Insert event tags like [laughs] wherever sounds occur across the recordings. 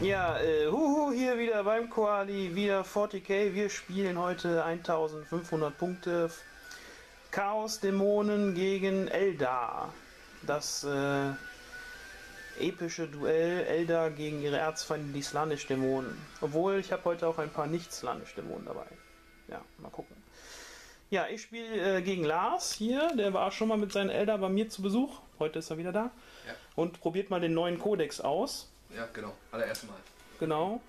Ja, äh, huhu, hier wieder beim Koali, wieder 40k. Wir spielen heute 1500 Punkte. Chaos-Dämonen gegen Eldar. Das äh, epische Duell Eldar gegen ihre Erzfeinde, die Slanisch-Dämonen. Obwohl, ich habe heute auch ein paar nicht-Slanisch-Dämonen dabei. Ja, mal gucken. Ja, ich spiele äh, gegen Lars hier. Der war schon mal mit seinen Eldar bei mir zu Besuch. Heute ist er wieder da. Ja. Und probiert mal den neuen Kodex aus. Ja, genau. Allererste Mal. Genau.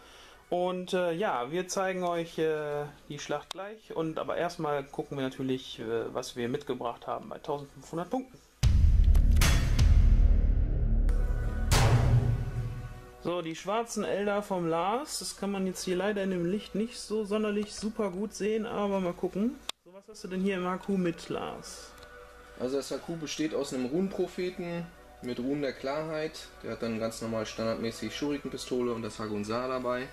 Und äh, ja, wir zeigen euch äh, die Schlacht gleich. Und aber erstmal gucken wir natürlich, äh, was wir mitgebracht haben bei 1500 Punkten. So, die schwarzen Elder vom Lars. Das kann man jetzt hier leider in dem Licht nicht so sonderlich super gut sehen, aber mal gucken. So, was hast du denn hier im HQ mit, Lars? Also das Haku besteht aus einem Runenpropheten mit Runen der Klarheit. Der hat dann ganz normal standardmäßig Schurikenpistole und das Hagunsa dabei.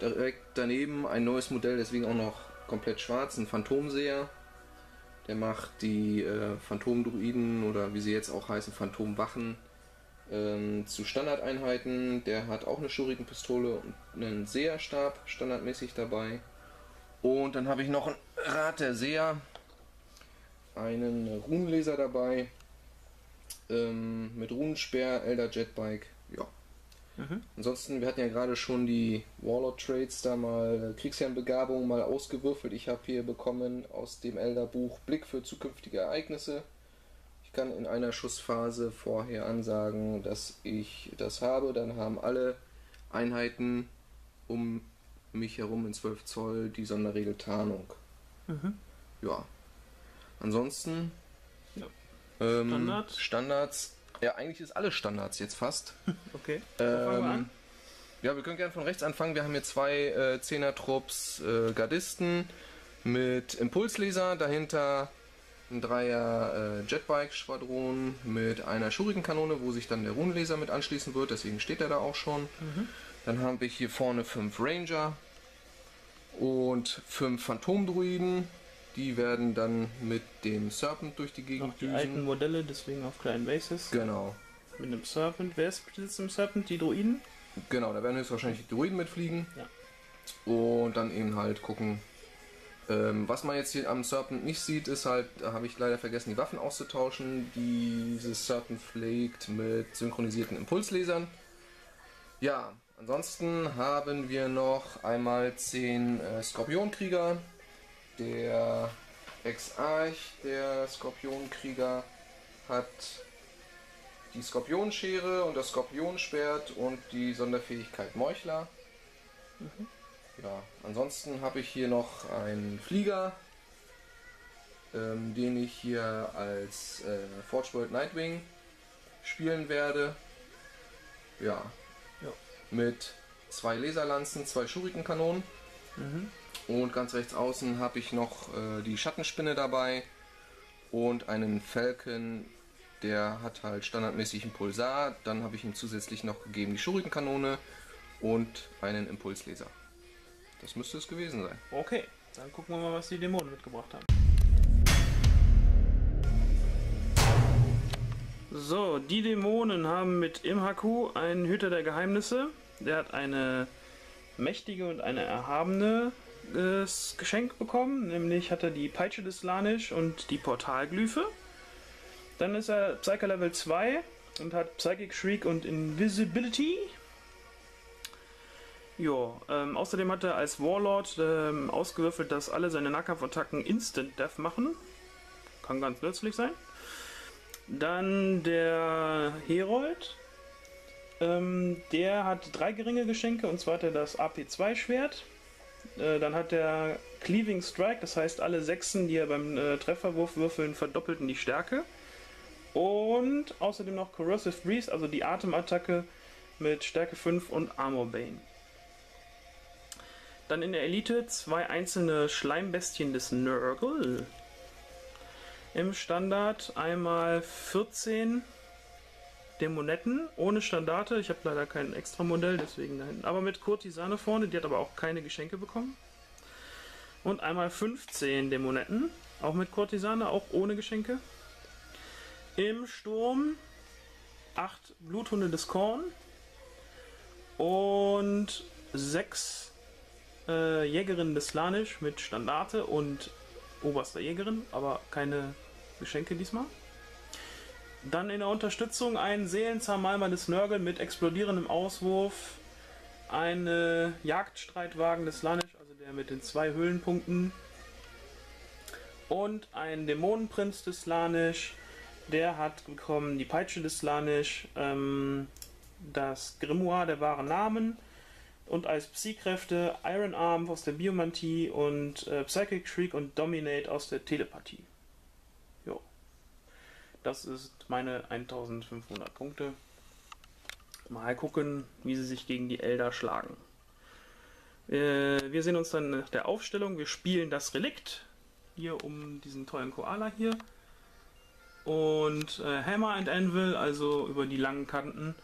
Direkt daneben ein neues Modell, deswegen auch noch komplett schwarz, ein Phantomseher. Der macht die äh, Phantomdruiden oder wie sie jetzt auch heißen, Phantomwachen ähm, zu Standardeinheiten. Der hat auch eine Schurikenpistole und einen Seherstab standardmäßig dabei. Und dann habe ich noch ein Rad der Seher, einen Runenleser dabei, ähm, mit Runenspeer, Elder Jetbike, ja. Mhm. Ansonsten, wir hatten ja gerade schon die Warlord Trades da mal, Kriegsherrenbegabung mal ausgewürfelt. Ich habe hier bekommen aus dem Elder Buch Blick für zukünftige Ereignisse. Ich kann in einer Schussphase vorher ansagen, dass ich das habe. Dann haben alle Einheiten um mich herum in 12 Zoll die Sonderregel Tarnung. Mhm. Ja. Ansonsten. Ähm, Standard? Standards. Ja, eigentlich ist alles Standards jetzt fast. [laughs] Okay. Wir Ähm, an? ja, wir können gerne von rechts anfangen. Wir haben hier zwei äh, Zehner-Trupps äh, Gardisten mit Impulsleser. Dahinter ein Dreier äh, Jetbike-Schwadron mit einer Schurikenkanone, wo sich dann der Runenleser mit anschließen wird. Deswegen steht er da auch schon. Mhm. Dann habe ich hier vorne fünf Ranger und fünf Phantomdruiden. Die werden dann mit dem Serpent durch die Gegend die alten Modelle, deswegen auf kleinen Bases. Genau. Mit einem Serpent. Wer ist sitzt im Serpent? Die Druiden? Genau, da werden höchstwahrscheinlich die Druiden mitfliegen. Ja. Und dann eben halt gucken. Ähm, was man jetzt hier am Serpent nicht sieht, ist halt, da habe ich leider vergessen, die Waffen auszutauschen. Dieses Serpent pflegt mit synchronisierten Impulslesern. Ja, ansonsten haben wir noch einmal 10 äh, Skorpionkrieger. Der Ex-Arch der Skorpionkrieger hat die Skorpionschere und das Skorpionschwert und die Sonderfähigkeit Meuchler. Ja, ansonsten habe ich hier noch einen Flieger, ähm, den ich hier als äh, Forge World Nightwing spielen werde. Ja. Ja. Mit zwei Laserlanzen, zwei Schurikenkanonen. Mhm. Und ganz rechts außen habe ich noch äh, die Schattenspinne dabei und einen Falcon, der hat halt standardmäßig einen Pulsar. Dann habe ich ihm zusätzlich noch gegeben die Schurikenkanone und einen Impulsleser. Das müsste es gewesen sein. Okay, dann gucken wir mal, was die Dämonen mitgebracht haben. So, die Dämonen haben mit im HQ einen Hüter der Geheimnisse. Der hat eine mächtige und eine erhabene äh, Geschenk bekommen. Nämlich hat er die Peitsche des Lanisch und die Portalglyphe. Dann ist er Psyker Level 2 und hat Psychic Shriek und Invisibility. Jo, ähm, außerdem hat er als Warlord ähm, ausgewürfelt, dass alle seine Nahkampfattacken Instant Death machen. Kann ganz nützlich sein. Dann der Herold. Ähm, der hat drei geringe Geschenke und zwar hat er das AP2-Schwert. Äh, dann hat er Cleaving Strike, das heißt alle Sechsen, die er beim äh, Trefferwurf würfeln, verdoppelten die Stärke. Und außerdem noch Corrosive Breeze, also die Atemattacke mit Stärke 5 und Armor Bane. Dann in der Elite zwei einzelne Schleimbestien des Nurgle. Im Standard einmal 14 Dämonetten ohne Standarte. Ich habe leider kein extra Modell, deswegen da hinten. Aber mit Kurtisane vorne, die hat aber auch keine Geschenke bekommen. Und einmal 15 Dämonetten, auch mit Kurtisane, auch ohne Geschenke. Im Sturm 8 Bluthunde des Korn Und sechs äh, Jägerinnen des Slanisch mit Standarte und oberster Jägerin, aber keine Geschenke diesmal. Dann in der Unterstützung ein Seelenzermalmer des Nörgel mit explodierendem Auswurf, eine Jagdstreitwagen des Slanisch, also der mit den zwei Höhlenpunkten, und ein Dämonenprinz des Slanisch, der hat bekommen die Peitsche des Slanisch, ähm, das Grimoire der wahren Namen und als Psy-Kräfte Iron Arm aus der Biomantie und äh, Psychic Shriek und Dominate aus der Telepathie. Das ist meine 1500 Punkte. Mal gucken, wie sie sich gegen die Elder schlagen. Äh, wir sehen uns dann nach der Aufstellung. Wir spielen das Relikt. Hier um diesen tollen Koala hier. Und äh, Hammer and Anvil, also über die langen Kanten.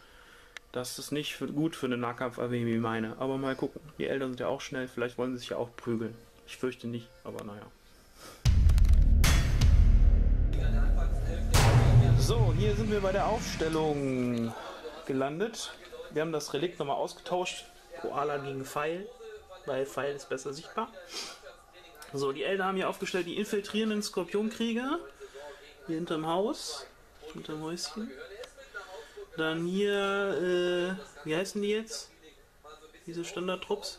Das ist nicht für, gut für eine Nahkampf-AW wie meine. Aber mal gucken. Die Eltern sind ja auch schnell. Vielleicht wollen sie sich ja auch prügeln. Ich fürchte nicht, aber naja. So, hier sind wir bei der Aufstellung gelandet. Wir haben das Relikt nochmal ausgetauscht. Koala gegen Pfeil, weil Pfeil ist besser sichtbar. So, die Eltern haben hier aufgestellt die infiltrierenden Skorpionkrieger. Hier hinterm Haus. Hinterm Häuschen. Dann hier, äh, wie heißen die jetzt? Diese Standardtrupps?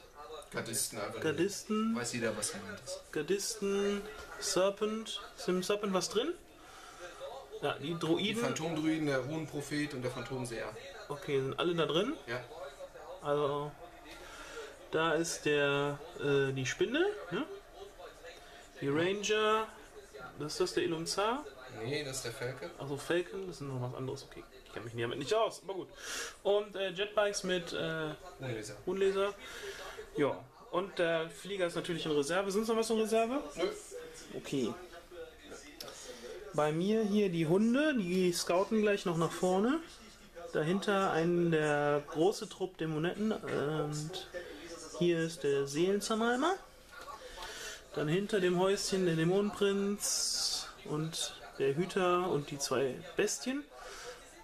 Gardisten einfach. Gardisten, Weiß jeder, was gemeint ist. Gardisten, Serpent. Ist im Serpent was drin? Ja, die Die Droiden. Phantomdruiden, der Ruhenprophet und der Phantomseher. Okay, sind alle da drin. Ja. Also, da ist der, äh, die Spinne, ne? Die Ranger, das ist das der Ilumzar. Nee, das ist der Falke. Also Falcon, das ist noch was anderes. Okay, ich kenne mich damit nicht aus, aber gut. Und äh, Jetbikes mit äh, Unleser. Unleser. Ja, und der Flieger ist natürlich in Reserve. Sind noch was in Reserve? Nö. Okay. Bei mir hier die Hunde, die scouten gleich noch nach vorne. Dahinter ein der große Trupp Dämonetten und hier ist der Seelenzermalmer. Dann hinter dem Häuschen der Dämonenprinz und der Hüter und die zwei Bestien.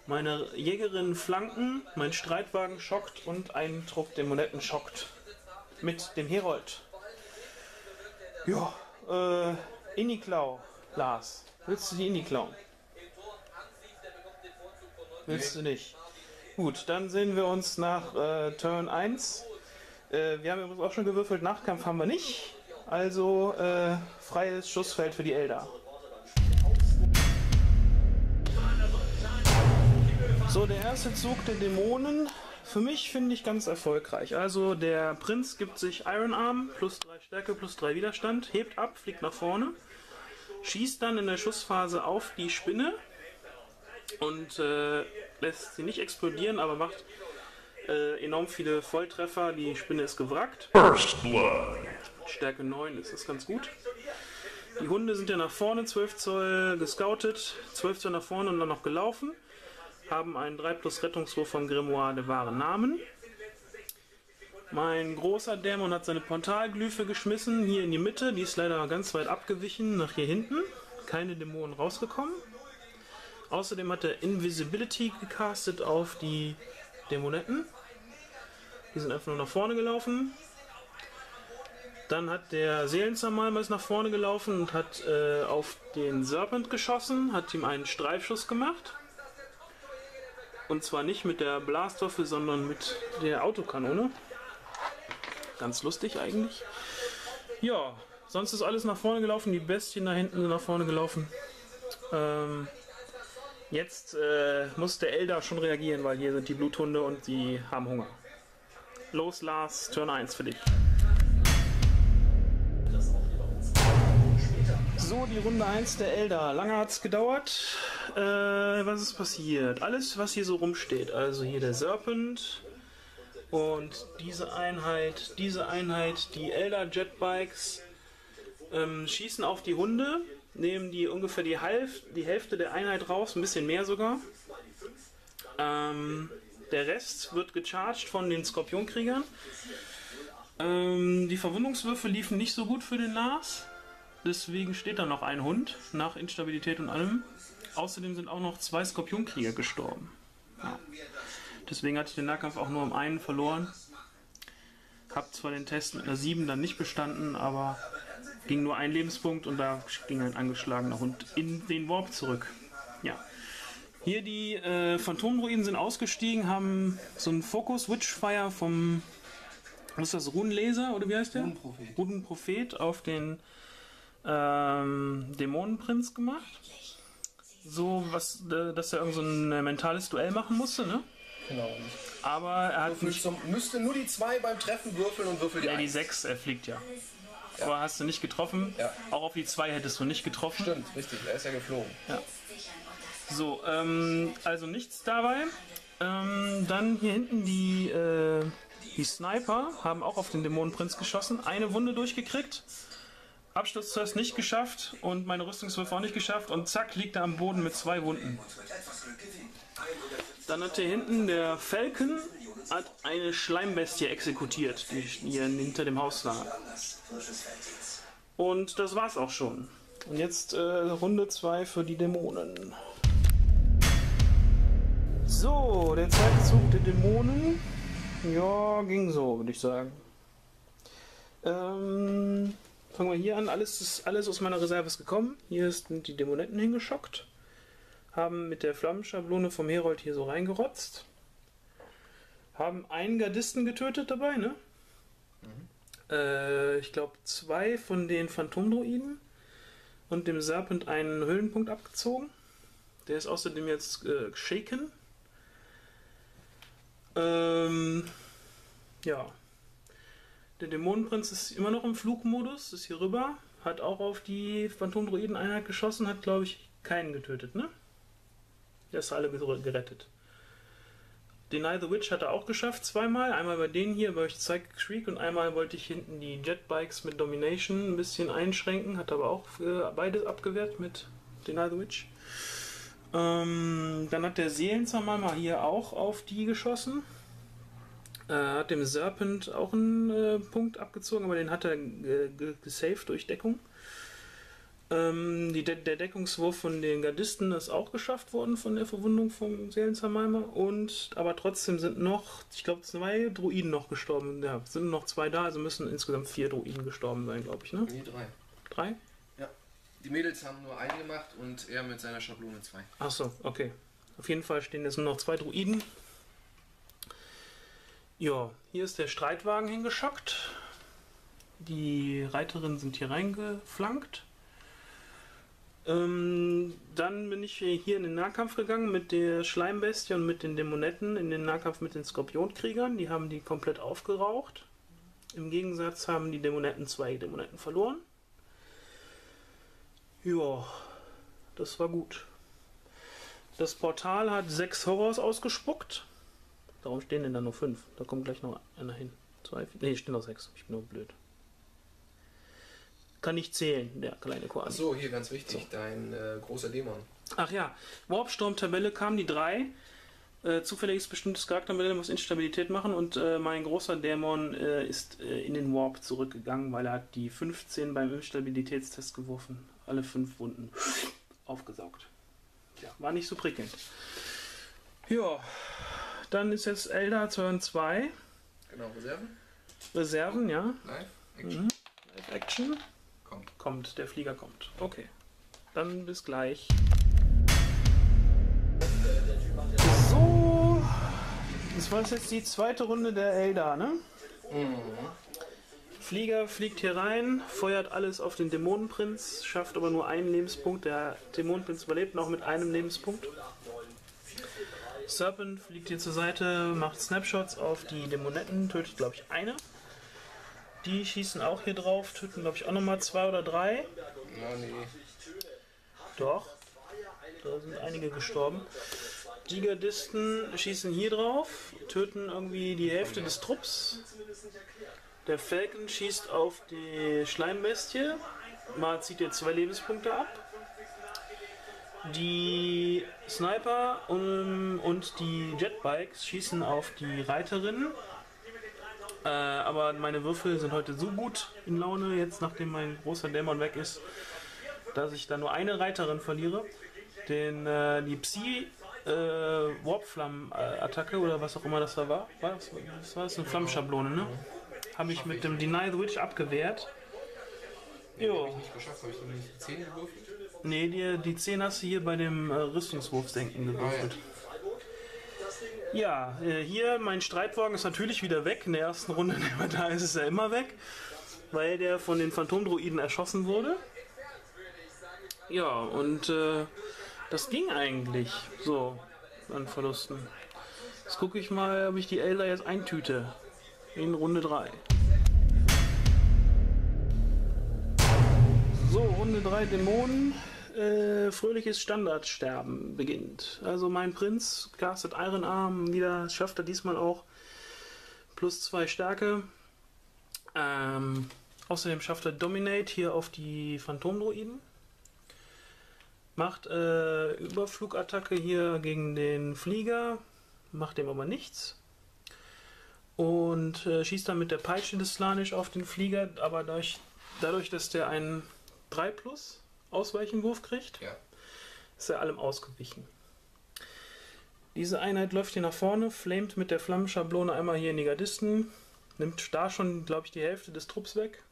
Meine Jägerin flanken, mein Streitwagen schockt und ein Trupp Dämonetten schockt. Mit dem Herold. Ja, äh, Iniklau, Lars. Willst du die Indie klauen? Willst du nicht? Gut, dann sehen wir uns nach äh, Turn 1. Äh, wir haben übrigens auch schon gewürfelt, Nachkampf haben wir nicht. Also äh, freies Schussfeld für die Elder. So, der erste Zug der Dämonen. Für mich finde ich ganz erfolgreich. Also der Prinz gibt sich Iron Arm, plus 3 Stärke, plus 3 Widerstand, hebt ab, fliegt nach vorne, schießt dann in der Schussphase auf die Spinne und äh, lässt sie nicht explodieren, aber macht äh, enorm viele Volltreffer. Die Spinne ist gewrackt. First Blood. Stärke 9 ist das ganz gut. Die Hunde sind ja nach vorne 12 Zoll gescoutet, 12 Zoll nach vorne und dann noch gelaufen. Haben einen 3 plus Rettungswurf vom Grimoire der wahren Namen. Mein großer Dämon hat seine Portalglyphe geschmissen, hier in die Mitte. Die ist leider ganz weit abgewichen nach hier hinten. Keine Dämonen rausgekommen. Außerdem hat er Invisibility gecastet auf die Dämonetten. Die sind einfach nur nach vorne gelaufen. Dann hat der Seelenzermalmer ist nach vorne gelaufen und hat äh, auf den Serpent geschossen, hat ihm einen Streifschuss gemacht. Und zwar nicht mit der Blastwaffe, sondern mit der Autokanone. Ganz lustig eigentlich. Ja, sonst ist alles nach vorne gelaufen. Die Bestien da hinten sind nach vorne gelaufen. Ähm, jetzt äh, muss der Elder schon reagieren, weil hier sind die Bluthunde und die haben Hunger. Los, Lars, Turn 1 für dich. So, die Runde 1 der Elder. Lange hat es gedauert. Äh, was ist passiert? Alles, was hier so rumsteht. Also hier der Serpent und diese Einheit, diese Einheit, die Elder Jetbikes ähm, schießen auf die Hunde, nehmen die ungefähr die, Half die Hälfte der Einheit raus, ein bisschen mehr sogar. Ähm, der Rest wird gecharged von den Skorpionkriegern. Ähm, die Verwundungswürfe liefen nicht so gut für den Lars. Deswegen steht da noch ein Hund nach Instabilität und allem. Außerdem sind auch noch zwei Skorpionkrieger gestorben. Ja. Deswegen hatte ich den Nahkampf auch nur um einen verloren. Hab zwar den Test mit einer 7 dann nicht bestanden, aber ging nur ein Lebenspunkt und da ging ein angeschlagener Hund in den Warp zurück. Ja. Hier die äh, Phantomdruiden sind ausgestiegen, haben so einen Focus Witchfire vom was ist das, Runenleser oder wie heißt der? Runenprophet. Runenprophet auf den ähm, Dämonenprinz gemacht. So, was, äh, dass er irgend so ein äh, mentales Duell machen musste, ne? Genau. Aber er hat nicht. zum, müsste nur die 2 beim Treffen würfeln und würfel die Ja, die 1. 6, er fliegt ja. Aber hast du nicht getroffen? Ja. Auch auf die 2 hättest du nicht getroffen. Stimmt, richtig, er ist ja geflogen. So, ähm, also nichts dabei. Ähm, dann hier hinten die, äh, die Sniper haben auch auf den Dämonenprinz geschossen. Eine Wunde durchgekriegt. Absturz zuerst nicht geschafft und meine Rüstungswürfe auch nicht geschafft. Und zack, liegt er am Boden mit zwei Wunden. Dann hat hier hinten der Falcon hat eine Schleimbestie exekutiert, die hier hinter dem Haus lag. Und das war's auch schon. Und jetzt äh, Runde 2 für die Dämonen. So, der zweite Zug der Dämonen. Ja, ging so, würde ich sagen. Ähm, fangen wir hier an. Alles, ist, alles aus meiner Reserve ist gekommen. Hier sind die Dämonetten hingeschockt. Haben mit der Flammenschablone vom Herold hier so reingerotzt. Haben einen Gardisten getötet dabei, ne? Äh, ich glaube, zwei von den Phantomdroiden und dem Serpent einen Höhlenpunkt abgezogen. Der ist außerdem jetzt äh, shaken. Ähm, ja. Der Dämonenprinz ist immer noch im Flugmodus, ist hier rüber, hat auch auf die Phantomdroiden-Einheit geschossen, hat glaube ich keinen getötet, ne? Der ist alle ger- gerettet. Deny the Witch hat er auch geschafft, zweimal. Einmal bei denen hier, bei Psychic Shriek und einmal wollte ich hinten die Jetbikes mit Domination ein bisschen einschränken, hat aber auch äh, beides abgewehrt mit Deny the Witch. Ähm, dann hat der Seelenzermalmer hier auch auf die geschossen. Äh, hat dem Serpent auch einen äh, Punkt abgezogen, aber den hat er äh, ge- gesaved durch Deckung. Ähm, die, De der Deckungswurf von den Gardisten ist auch geschafft worden von der Verwundung vom Seelenzermalmer. Und aber trotzdem sind noch, ich glaube, zwei Druiden noch gestorben. Ja, sind noch zwei da, also müssen insgesamt vier Druiden gestorben sein, glaube ich, ne? Nee, 3. Drei? Ja. Die Mädels haben nur einen gemacht und er mit seiner Schablone 2. Achso, okay. Auf jeden Fall stehen jetzt nur noch zwei Druiden. Ja, hier ist der Streitwagen hingeschockt. Die Reiterinnen sind hier reingeflankt. Ähm, dann bin ich hier in den Nahkampf gegangen mit der Schleimbestie und mit den Dämonetten in den Nahkampf mit den Skorpionkriegern. Die haben die komplett aufgeraucht. Im Gegensatz haben die Dämonetten zwei Dämonetten verloren. Ja, das war gut. Das Portal hat sechs Horrors ausgespuckt. Darum stehen denn da nur fünf. Da kommt gleich noch einer hin. Zwei, nee, stehen noch sechs. Ich bin nur blöd. Kann nicht zählen, der kleine Koan. Achso, hier ganz wichtig, dein äh, großer Dämon. Ach ja, Warpstorm-Tabelle kam die drei. Äh, zufälliges bestimmtes Charaktermodell muss Instabilität machen und äh, mein großer Dämon äh, ist äh, in den Warp zurückgegangen, weil er hat die 15 beim Instabilitätstest geworfen. Alle fünf Wunden [laughs] aufgesaugt. Ja, war nicht so prickelnd. Ja, dann ist jetzt Elder Turn 2. Genau, Reserven? Reserven, ja. Live? Action? Mhm. Live Action. Kommt. Der Flieger kommt. Okay. Dann bis gleich. So. Das war jetzt die zweite Runde der Elda, ne? Flieger fliegt hier rein, feuert alles auf den Dämonenprinz, schafft aber nur einen Lebenspunkt. Der Dämonenprinz überlebt noch mit einem Lebenspunkt. Serpent fliegt hier zur Seite, macht Snapshots auf die Dämonetten, tötet, glaube ich, eine. Die schießen auch hier drauf, töten, glaube ich, auch nochmal zwei oder drei. Ja, nee. Doch. Da sind einige gestorben. Die Gardisten schießen hier drauf, töten irgendwie die Hälfte des Trupps. Der Falcon schießt auf die Schleimbestie. Mal zieht ihr zwei Lebenspunkte ab. Die Sniper um, und die Jetbikes schießen auf die Reiterinnen. Äh, aber meine Würfel sind heute so gut in Laune, jetzt nachdem mein großer Dämon weg ist, dass ich da nur eine Reiterin verliere. Den, äh, die Psi äh, Warpflammen-Attacke oder was auch immer das da war. war das, das war das eine Flammenschablone, ne? Habe ich mit dem Deny the Witch abgewehrt. Jo. Hab ich nicht geschafft, habe ich nicht die 10 gewürfelt? Nee, die, die 10 hast du hier bei dem äh, Rüstungswurfsenken gewürfelt. Ja, äh, hier mein Streitwagen ist natürlich wieder weg. In der ersten Runde, [laughs] da ist, ist er immer weg, weil der von den Phantomdroiden erschossen wurde. Ja, und äh, das ging eigentlich so an Verlusten. Jetzt gucke ich mal, ob ich die Elder jetzt eintüte. In Runde 3. So, Runde 3 Dämonen. Äh, fröhliches Standardsterben beginnt. Also mein Prinz castet Iron Arm wieder, schafft er diesmal auch plus 2 Stärke. Ähm, außerdem schafft er Dominate hier auf die Phantomdroiden. Macht äh, Überflugattacke hier gegen den Flieger, macht dem aber nichts. Und äh, schießt dann mit der Peitsche des Slanisch auf den Flieger, aber dadurch, dadurch dass der einen 3 plus Ausweichenwurf kriegt, Ja. ist er allem ausgewichen. Diese Einheit läuft hier nach vorne, flamet mit der Flammenschablone einmal hier in die Gardisten, nimmt da schon, glaube ich, die Hälfte des Trupps weg.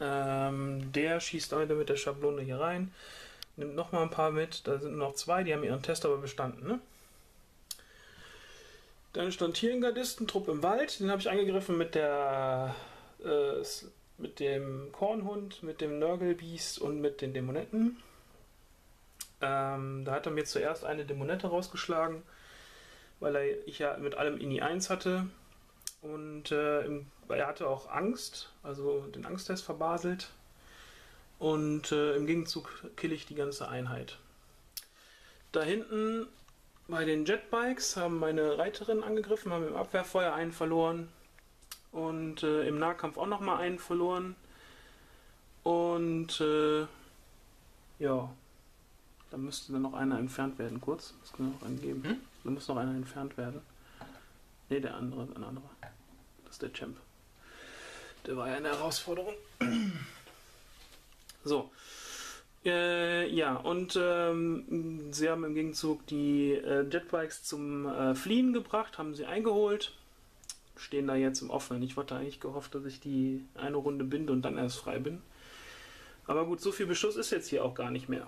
Ähm, der schießt heute mit der Schablone hier rein, nimmt nochmal ein paar mit, da sind noch zwei, die haben ihren Test aber bestanden. Ne? Dann stand hier ein Gardistentrupp im Wald, den habe ich angegriffen mit der äh, mit dem Kornhund, mit dem Nörgelbiest und mit den Dämonetten. Ähm, da hat er mir zuerst eine Dämonette rausgeschlagen, weil er, ich ja mit allem INI 1 hatte. Und äh, im, er hatte auch Angst, also den Angsttest verbaselt. Und äh, im Gegenzug kill ich die ganze Einheit. Da hinten bei den Jetbikes haben meine Reiterinnen angegriffen, haben im Abwehrfeuer einen verloren und äh, im Nahkampf auch nochmal einen verloren. Und äh, ja, da müsste dann noch einer entfernt werden, kurz. Das können wir noch angeben. Hm? Da muss noch einer entfernt werden. Ne, der andere, ein anderer. Das ist der Champ. Der war ja eine Herausforderung. so. Äh, ja, und ähm, sie haben im Gegenzug die äh, Jetbikes zum äh, Fliehen gebracht, haben sie eingeholt stehen da jetzt im Offenen. Ich hatte eigentlich gehofft, dass ich die eine Runde binde und dann erst frei bin. Aber gut, so viel Beschuss ist jetzt hier auch gar nicht mehr.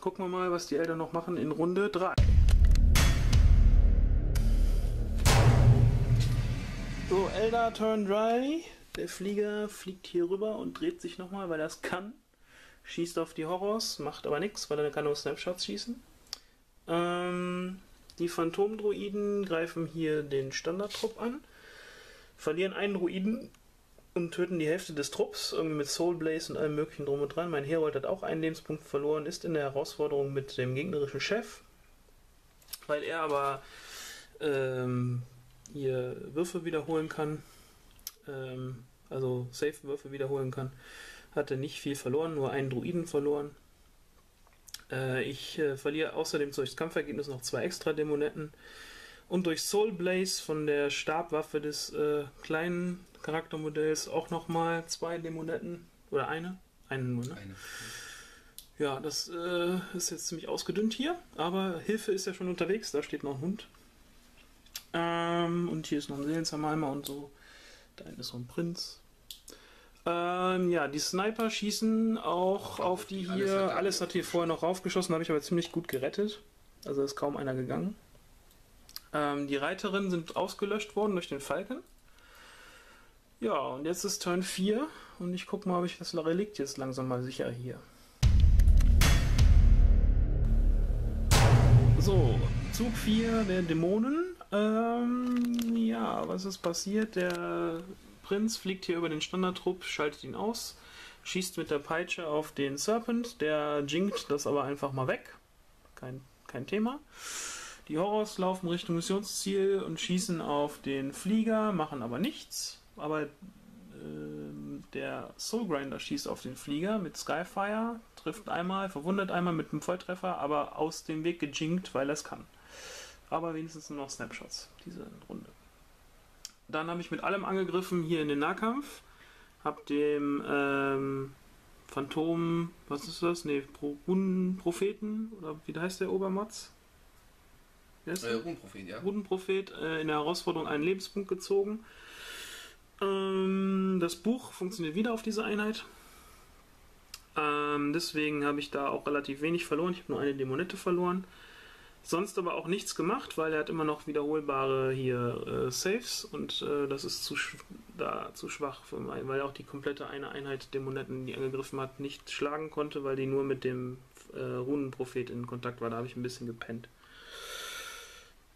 Gucken wir mal, was die Eltern noch machen in Runde 3. So, Elder Turn Dry. Der Flieger fliegt hier rüber und dreht sich nochmal, weil er es kann. Schießt auf die Horrors, macht aber nichts, weil er kann nur Snapshots schießen. Ähm, die Phantomdroiden greifen hier den Standardtrupp an, verlieren einen Druiden und töten die Hälfte des Trupps, irgendwie mit Soul Blaze und allem möglichen drum und dran. Mein Herold hat auch einen Lebenspunkt verloren, ist in der Herausforderung mit dem gegnerischen Chef, weil er aber ähm, hier Würfe wiederholen kann, ähm, also Safe-Würfe wiederholen kann, hat er nicht viel verloren, nur einen Druiden verloren. Äh, ich äh, verliere außerdem durchs Kampfergebnis noch zwei extra Dämonetten. Und durch Soul Blaze von der Stabwaffe des äh, kleinen Charaktermodells auch nochmal zwei Dämonetten. Oder eine? Eine nur, ne? Eine. Ja, das äh, ist jetzt ziemlich ausgedünnt hier. Aber Hilfe ist ja schon unterwegs. Da steht noch ein Hund. Ähm, und hier ist noch ein Seelenzermalmer und so. Da ist so ein Prinz. Ähm, ja, die Sniper schießen auch auf die hier. er Alles hat hier vorher noch raufgeschossen, habe ich aber ziemlich gut gerettet. Also ist kaum einer gegangen. Ähm, die Reiterinnen sind ausgelöscht worden durch den Falken. Ja, und jetzt ist Turn 4 und ich gucke mal, ob ich das Relikt jetzt langsam mal sicher hier. So, Zug 4 der Dämonen. Ähm, ja, was ist passiert? Der Prinz fliegt hier über den Standardtrupp, schaltet ihn aus, schießt mit der Peitsche auf den Serpent, der jinkt das aber einfach mal weg. Kein, kein Thema. Die Horrors laufen Richtung Missionsziel und schießen auf den Flieger, machen aber nichts. Aber ähm, der Soulgrinder schießt auf den Flieger mit Skyfire, trifft einmal, verwundet einmal mit einem Volltreffer, aber aus dem Weg gejinkt, weil er es kann. Aber wenigstens nur noch Snapshots, diese Runde. Dann habe ich mit allem angegriffen hier in den Nahkampf. Hab dem ähm, Phantom, was ist das? Ne, Pro Propheten, oder wie heißt der Obermotz? Äh, der? Runenprophet, ja. Rudenprophet äh, in der Herausforderung einen Lebenspunkt gezogen. Ähm, das Buch funktioniert wieder auf diese Einheit. Ähm, deswegen habe ich da auch relativ wenig verloren. Ich habe nur eine Dämonette verloren. Sonst aber auch nichts gemacht, weil er hat immer noch wiederholbare hier äh, Saves und äh, das ist zu, da, zu schwach, für mein, weil er auch die komplette eine Einheit Dämonetten, die angegriffen hat, nicht schlagen konnte, weil die nur mit dem äh, Runenprophet in Kontakt war. Da habe ich ein bisschen gepennt.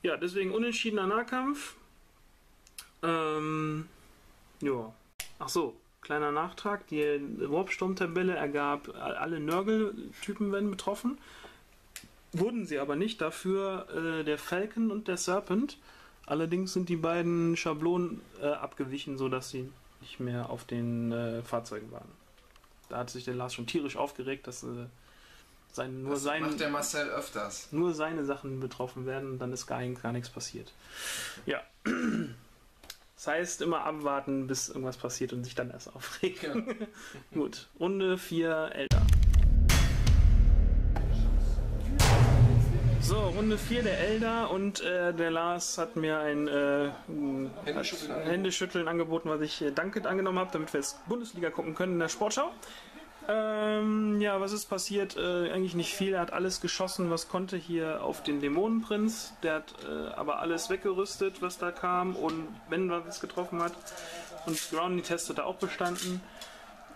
Ja, deswegen unentschiedener Nahkampf. Ähm, ja. Ach so, kleiner Nachtrag. Die Warpsturm-Tabelle ergab, alle Nörgel-Typen werden betroffen. Wurden sie aber nicht. Dafür äh, der Falcon und der Serpent. Allerdings sind die beiden Schablonen äh, abgewichen, sodass sie nicht mehr auf den äh, Fahrzeugen waren. Da hat sich der Lars schon tierisch aufgeregt, dass äh, sein, nur, Das sein, macht der Marcel öfters. nur seine Sachen betroffen werden dann ist gar, gar nichts passiert. Ja. Das heißt, immer abwarten, bis irgendwas passiert und sich dann erst aufregen. Ja. [laughs] Gut, Runde 4 Elder. So, Runde 4 der Elder und äh, der Lars hat mir ein äh, Händeschütteln Händeschütteln angeboten, was ich äh, dankend angenommen habe, damit wir jetzt Bundesliga gucken können in der Sportschau. Ähm, ja, was ist passiert? Äh, eigentlich nicht viel. Er hat alles geschossen, was konnte hier auf den Dämonenprinz. Der hat äh, aber alles weggerüstet, was da kam und wenn was getroffen hat. Und Groundy-Test hat er auch bestanden.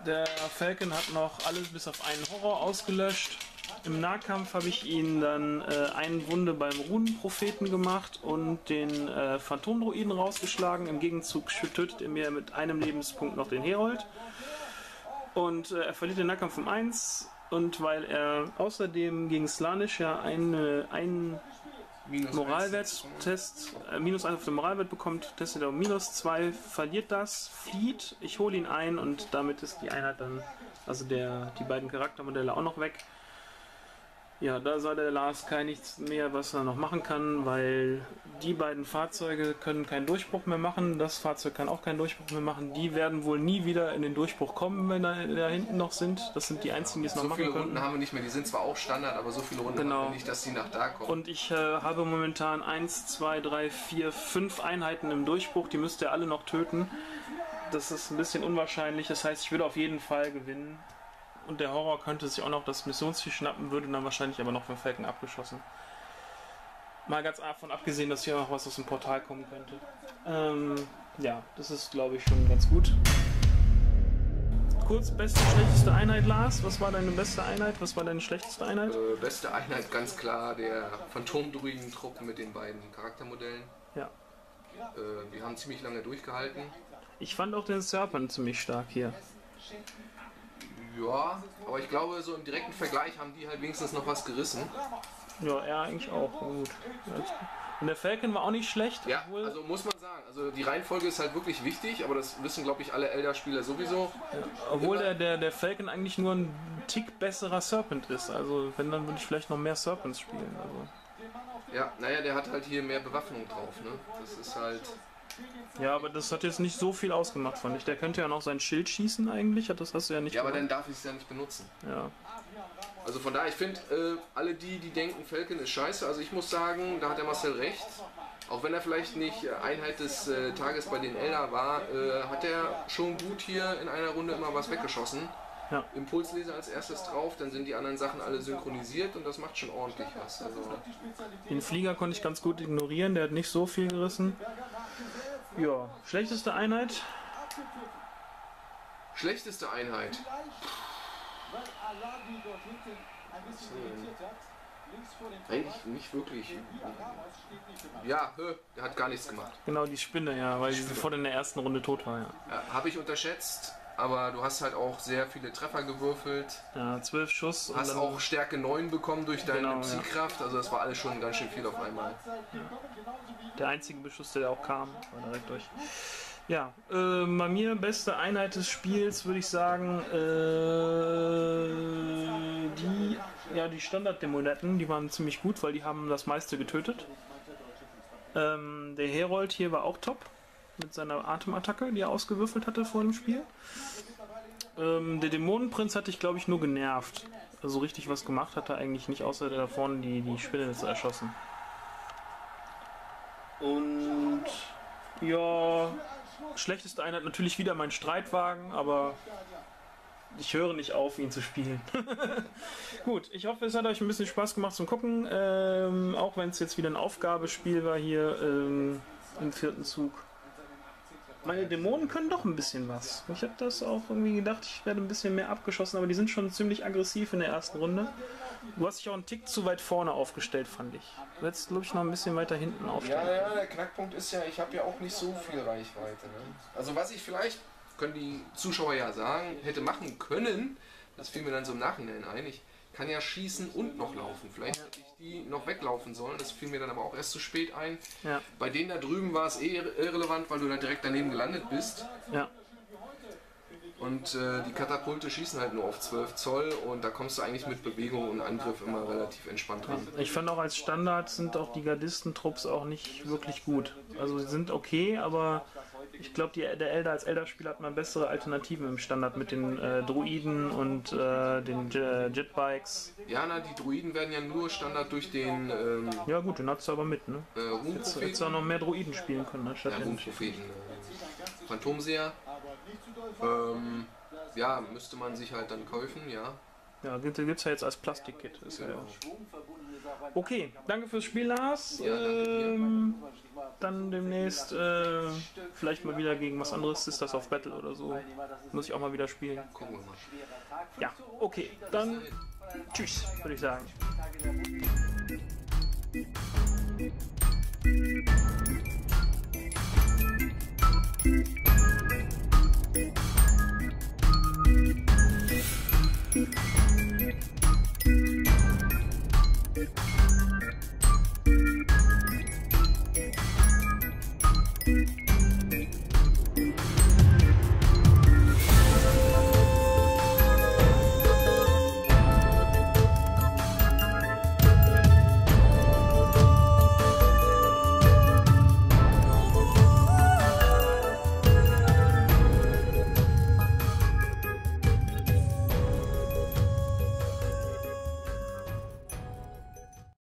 Der Falcon hat noch alles bis auf einen Horror ausgelöscht. Im Nahkampf habe ich ihn dann äh, eine Wunde beim Runenpropheten gemacht und den äh, Phantomdruiden rausgeschlagen. Im Gegenzug tötet er mir mit einem Lebenspunkt noch den Herold. Und äh, er verliert den Nahkampf um 1. Und weil er außerdem gegen Slanisch ja eine, einen Minus Moralwerttest, äh, minus 1 auf den Moralwert bekommt, testet er um minus 2, verliert das, flieht, ich hole ihn ein und damit ist die Einheit dann, also der, die beiden Charaktermodelle auch noch weg. Ja, da sah der Lars kein nichts mehr, was er noch machen kann, weil die beiden Fahrzeuge können keinen Durchbruch mehr machen. Das Fahrzeug kann auch keinen Durchbruch mehr machen. Die werden wohl nie wieder in den Durchbruch kommen, wenn da, da hinten noch sind. Das sind die einzigen, die es noch So machen viele können. Runden haben wir nicht mehr. Die sind zwar auch Standard, aber so viele Runden Genau. haben wir nicht, dass die nach da kommen. Und ich äh, habe momentan 1, 2, 3, 4, 5 Einheiten im Durchbruch. Die müsst ihr alle noch töten. Das ist ein bisschen unwahrscheinlich. Das heißt, ich würde auf jeden Fall gewinnen. Und der Horror könnte sich auch noch das Missionsziel schnappen, würde dann wahrscheinlich aber noch vom Falcon abgeschossen. Mal ganz davon abgesehen, dass hier noch was aus dem Portal kommen könnte. Ähm, ja, das ist glaube ich schon ganz gut. Kurz, beste, schlechteste Einheit, Lars. Was war deine beste Einheit? Was war deine schlechteste Einheit? Äh, beste Einheit ganz klar der Phantomdruiden-Trupp mit den beiden Charaktermodellen. Ja. Äh, die haben ziemlich lange durchgehalten. Ich fand auch den Serpent ziemlich stark hier. Ja, aber ich glaube, so im direkten Vergleich haben die halt wenigstens noch was gerissen. Ja, er eigentlich auch. Gut. Und der Falcon war auch nicht schlecht. Ja, also muss man sagen. Also die Reihenfolge ist halt wirklich wichtig, aber das wissen, glaube ich, alle Elder-Spieler sowieso. obwohl der, der, der Falcon eigentlich nur ein Tick besserer Serpent ist. Also wenn, dann würde ich vielleicht noch mehr Serpents spielen. Also. Ja, naja, der hat halt hier mehr Bewaffnung drauf, ne? Das ist halt. Ja, aber das hat jetzt nicht so viel ausgemacht, fand ich. Der könnte ja noch sein Schild schießen eigentlich. Das hast du ja nicht Ja, aber dann gemacht. darf ich es ja nicht benutzen. Ja. Also von daher, ich finde, äh, alle die, die denken, Falcon ist scheiße, also ich muss sagen, da hat der Marcel recht. Auch wenn er vielleicht nicht äh, Einheit des äh, Tages bei den Elder war, äh, hat er schon gut hier in einer Runde immer was weggeschossen. Ja. Impulsleser als erstes drauf, dann sind die anderen Sachen alle synchronisiert und das macht schon ordentlich was. Also, Den Flieger konnte ich ganz gut ignorieren. Der hat nicht so viel gerissen. Ja, schlechteste Einheit. schlechteste Einheit. Eigentlich nicht wirklich. Ja, der hat gar nichts gemacht. Genau, die Spinne, ja, weil sie sofort in der ersten Runde tot war, ja. Ja, Habe ich unterschätzt, aber du hast halt auch sehr viele Treffer gewürfelt. Ja, zwölf Schuss Hast auch Stärke 9 bekommen durch deine Genau, ja. Psykraft, also das war alles schon ganz schön viel auf einmal. der einzige Beschuss, der auch kam, war direkt durch. Ja, äh, bei mir beste Einheit des Spiels würde ich sagen, äh, die, ja, die Standard-Dämonetten, die waren ziemlich gut, weil die haben das meiste getötet. Ähm, der Herold hier war auch top mit seiner Atemattacke, die er ausgewürfelt hatte vor dem Spiel. Ähm, der Dämonenprinz hatte ich, glaube ich, nur genervt. Also richtig was gemacht hat er eigentlich nicht, außer da vorne die, die Spinne zu erschossen. Und ja, schlechteste Einheit natürlich wieder mein Streitwagen, aber ich höre nicht auf, ihn zu spielen. [laughs] Gut, ich hoffe, es hat euch ein bisschen Spaß gemacht zum Gucken, ähm, auch wenn es jetzt wieder ein Aufgabespiel war hier ähm, im vierten Zug. Meine Dämonen können doch ein bisschen was. Ich habe das auch irgendwie gedacht, ich werde ein bisschen mehr abgeschossen, aber die sind schon ziemlich aggressiv in der ersten Runde. Du hast dich auch einen Tick zu weit vorne aufgestellt, fand ich. Du hättest, glaube ich, noch ein bisschen weiter hinten aufstellen. Ja, ja, der Knackpunkt ist ja, ich habe ja auch nicht so viel Reichweite. Ne? Also was ich vielleicht, können die Zuschauer ja sagen, hätte machen können, das fiel mir dann so im Nachhinein ein, ich kann ja schießen und noch laufen. Vielleicht hätte ich die noch weglaufen sollen, das fiel mir dann aber auch erst zu spät ein. Ja. Bei denen da drüben war es eh irrelevant, weil du da direkt daneben gelandet bist. Ja. Und äh, die Katapulte schießen halt nur auf 12 Zoll und da kommst du eigentlich mit Bewegung und Angriff immer relativ entspannt ran. Ich fand auch als Standard sind auch die Gardistentrupps auch nicht wirklich gut. Also sie sind okay, aber ich glaube, der Elder als Elder-Spieler hat man bessere Alternativen im Standard mit den äh, Druiden und äh, den J Jetbikes. Ja, na, die Druiden werden ja nur Standard durch den ähm, Ja gut, den hast du aber mit, ne? äh, Jetzt auch noch mehr Druiden spielen können, anstatt Ja, den Ruhmpropheten. Äh, Phantomseher. Ähm, ja, müsste man sich halt dann kaufen, ja. Ja, gibt es ja jetzt als Plastikkit. Ist ja Okay, danke fürs Spiel, Lars. Ähm, dann demnächst äh, vielleicht mal wieder gegen was anderes, Sisters of Battle oder so. Muss ich auch mal wieder spielen. Ja, okay, dann tschüss, würde ich sagen.